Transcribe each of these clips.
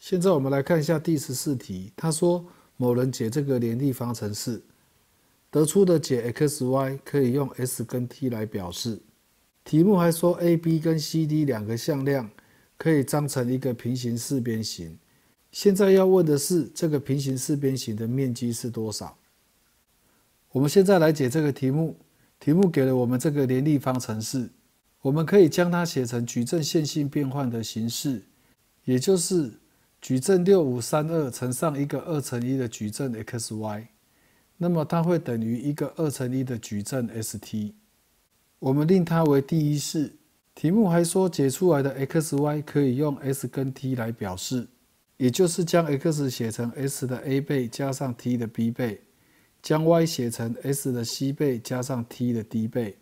现在我们来看一下第十四题，他说某人解这个联立方程式，得出的解 x、y 可以用 s 跟 t 来表示。题目还说 a、b 跟 c、d 两个向量可以张成一个平行四边形。现在要问的是，这个平行四边形的面积是多少？我们现在来解这个题目。题目给了我们这个联立方程式，我们可以将它写成矩阵线性变换的形式，也就是矩阵六五三二乘上一个二乘一的矩阵 x、y，那么它会等于一个二乘一的矩阵 s、t。我们令它为第一式。题目还说解出来的 x、y 可以用 s 跟 t 来表示，也就是将 x 写成 s 的 a 倍加上 t 的 b 倍。将 y 写成 s 的 c 倍加上 t 的 d 倍，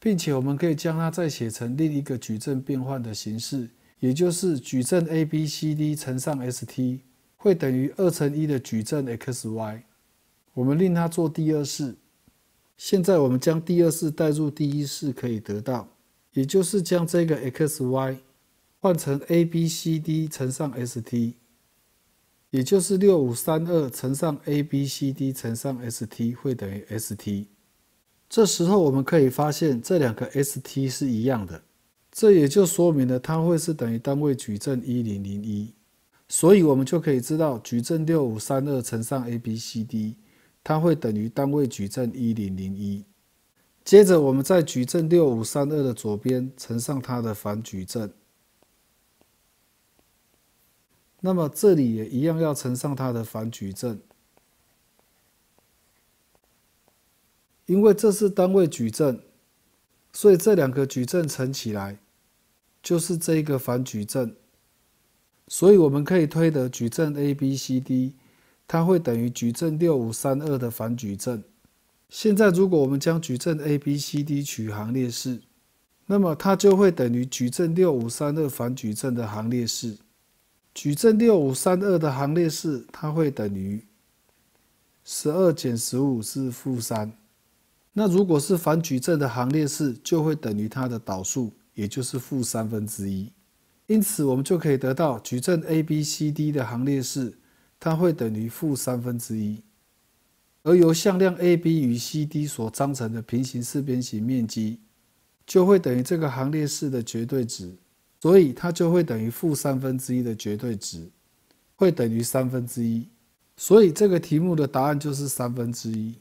并且我们可以将它再写成另一个矩阵变换的形式，也就是矩阵 a b c d 乘上 s t 会等于二乘一的矩阵 x y。我们令它做第二式。现在我们将第二式代入第一式，可以得到，也就是将这个 x y 换成 a b c d 乘上 s t。也就是六五三二乘上 a b c d 乘上 s t 会等于 s t。这时候我们可以发现这两个 s t 是一样的，这也就说明了它会是等于单位矩阵一零零一。所以我们就可以知道矩阵六五三二乘上 a b c d 它会等于单位矩阵一零零一。接着我们在矩阵六五三二的左边乘上它的反矩阵。那么这里也一样要乘上它的反矩阵，因为这是单位矩阵，所以这两个矩阵乘起来就是这一个反矩阵，所以我们可以推得矩阵 a b c d 它会等于矩阵六五三二的反矩阵。现在如果我们将矩阵 a b c d 取行列式，那么它就会等于矩阵六五三二反矩阵的行列式。矩阵六五三二的行列式，它会等于十二减十五是负三。那如果是反矩阵的行列式，就会等于它的导数，也就是负三分之一。因此，我们就可以得到矩阵 a b c d 的行列式，它会等于负三分之一。而由向量 a b 与 c d 所张成的平行四边形面积，就会等于这个行列式的绝对值。所以它就会等于负三分之一的绝对值，会等于三分之一。所以这个题目的答案就是三分之一。